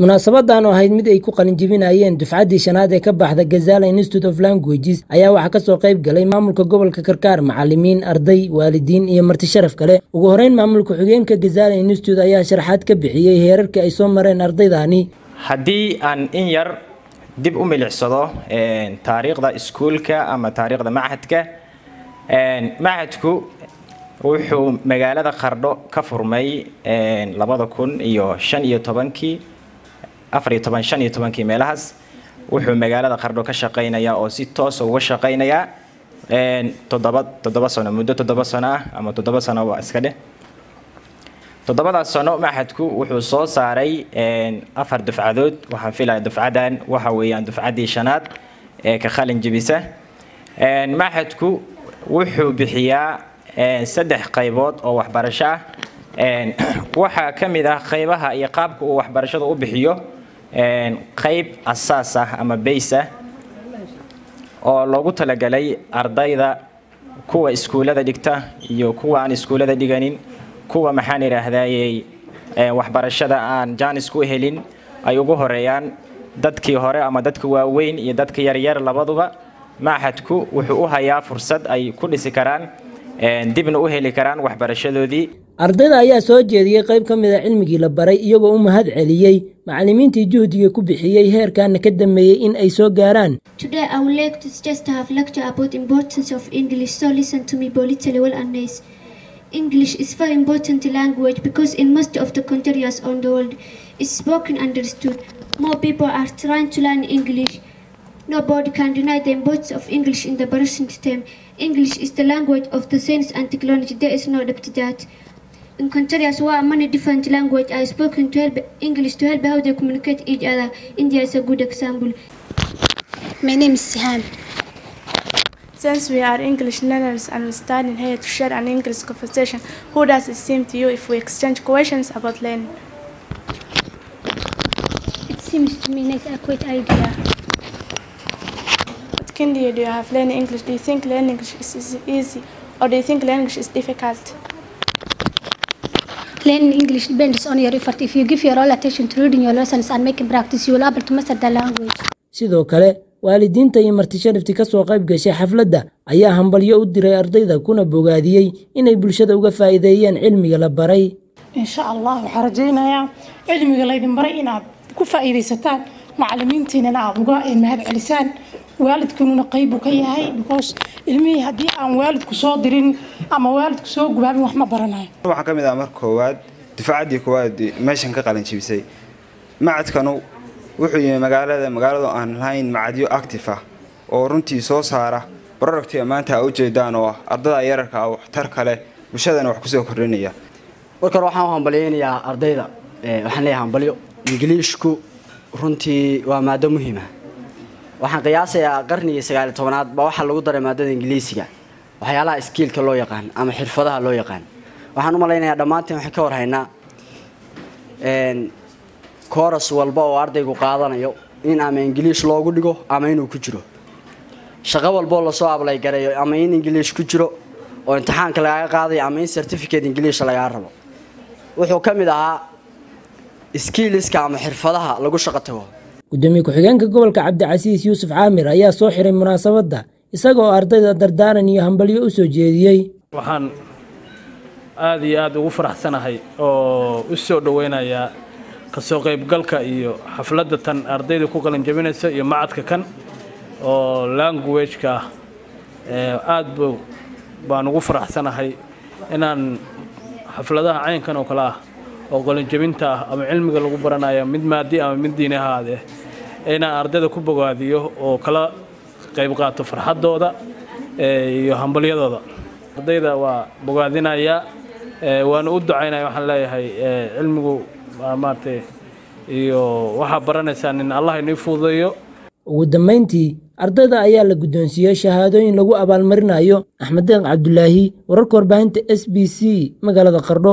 munaasabadan oo ahayd mid ay ku qalinjibinayeen dufcaddii shanaad ee ka baxda gazala institute of languages ayaa waxaa ka soo qayb galay maamulka gobolka karkaar macalimiin arday waalidiin iyo marti sharaf kale. Ugu horeyn maamulka xigeenka gazala institute ayaa sharaxaad ka bixiyey heerarkii ay soo mareen ardaydani haddii aan in yar dib u milicsado taariikhda iskuulka ama taariikhda machadka machadku wuxuu magaalada qardho ka furmay labada kun iyo shan iyo tobankii afar iyo toban shan iyo tobankii meelahaas wuxuu magaalada qardho ka shaqaynayaa oo si toosa uga shaqaynayaa toddoba toddoba sano muddo toddoba sano ah ama toddoba sano iska dheh. Toddobadaas sano maxadku wuxuu soo saaray afar dufcadood waxaan filaya dufcadan waxa weeyaan dufcaddii shanaad ee ka qalin jibisa maxadku wuxuu bixiyaa saddex qaybood oo waxbarasho ah. Waxaa ka mid ah qaybaha iyo qaabka uu waxbarashada u bixiyo qayb asaas ah ama bays ah oo loogu talagalay ardayda kuwa iskuullada dhigta iyo kuwa aan iskuullada dhiganin kuwa maxaan idhaahdayey waxbarashada aan jaanis ku helin ay ugu horeeyaan dadkii hore ama dadka waaweyn iyo dadka yaryar labaduba. Maxadku wuxuu u hayaa fursad ay ku dhisi karaan dibna u heli karaan waxbarashadoodii ardayda ayaa soo jeediyey qayb ka mid a cilmigii la baray iyagoo u mahad celiyey macallimiintii juhdiga ku bixiyey heerkaana ka dambeeyey in ay soo gaaraan English. Is very important language because in most of the countries on the world it's spoken understood. More people are trying to learn English. Nobody can deny the importance of English in the present time. English is the language of the science and technology. There is no doubt that. In countries where many different languages are spoken to help English to help how they communicate each other. India is a good example. My name is Siham. Since we are English learners and studying here to share an English conversation, who does it seem to you if we exchange questions about learning? It seems to me nice a great idea. What kind do you have learning English? Do you think learning English is is easy or do you think learning English is difficult? Learning English depends on your effort. If you give your all attention to reading your lessons and making practice, you will able to master the language. sidoo kale waalidiinta iyo marti sharaftii ka soo qayb gashay xafladda ayaa hambalyo u diray ardayda kuna bogaadiyey inay bulshada uga faa'iideeyeen cilmiga la baray insha allah waxaa rajaynayaa cilmiga laydin baray inaad ku faa'iidaysataan macalimiintiinana aad uga mahad celisaan waalidkununa qaybu ka yahay because ilmihii haddii aan waalidku soo dirin ama waalidku soo gubaabin wax ma baranayo. Waxaa ka mid ah mar koowaad dufcaddii koowaad meeshan ka qalin jibisay. Macadkanu wuxuu yimi magaalada magaaladu aan lahayn macadyo active ah oo runtii soo saara. Productiga maanta a ujeedaan oo ah ardada yararka ah waxtar kale bulshadana wax ku soo kordhinaya. Marka hore waxaan u hambalyaynayaa ardayda waxaan leeyahay hambalyo. Ingiliishku runtii waa maado muhiima waxaan qiyaasayaa qarnigii sagaali tobanaad baa waxaa lagu daray maadada ingiliisiga. Waxyaalaha skiilka loo yaqaan ama xirfadaha loo yaqaan. Waxaan u malaynayaa dhammaanteen waxaan ka warhaynaa kooras walba oo ardaygu qaadanayo in ama ingiliish loogu dhigo ama inuu ku jiro. Shaqo walboo la soo ablay gareeyo ama in ingiliish ku jiro oo imtixaanka lagaaga qaadayo ama in certificate ingiliish lagaa rabo. Wuxuu ka mid ahaa skiiliska ama xirfadaha lagu shaqo tago gudoomiye ku-xigeenka gobolka cabdicasiis yuusuf caamir ayaa soo xiray munaasabadda isaga oo ardayda dardaaran iyo hambalyo u soo jeediyey. Waxaan aada iyo aada ugu faraxsanahay oo u soo dhoweynayaa ka soo qaybgalka iyo xafladda tan ardayda ku qalinjabinaysa iyo macadka kan oo languageka ah aada b baan ugu faraxsanahay inaan xafladaha caynkan oo kale ah oo ah ama cilmiga lagu baranayo mid maadi ama mid diini ahaadee inaan ardayda ku bogaadiyo oo kala qayb qaato farxaddooda iyo hambalyadooda. Ardayda waa bogaadinayaa waana u ducaynaya waxaan leeyahay cilmigu maaragtay iyo waxaa baranaysaan in allah inii fududeeyo. Ugu dambayntii ardayda ayaa la guddoonsiiyey shahaadooyin lagu abaalmarinayo axmed deeq cabdulaahi wararka warbaahinta s b c magaalada qardho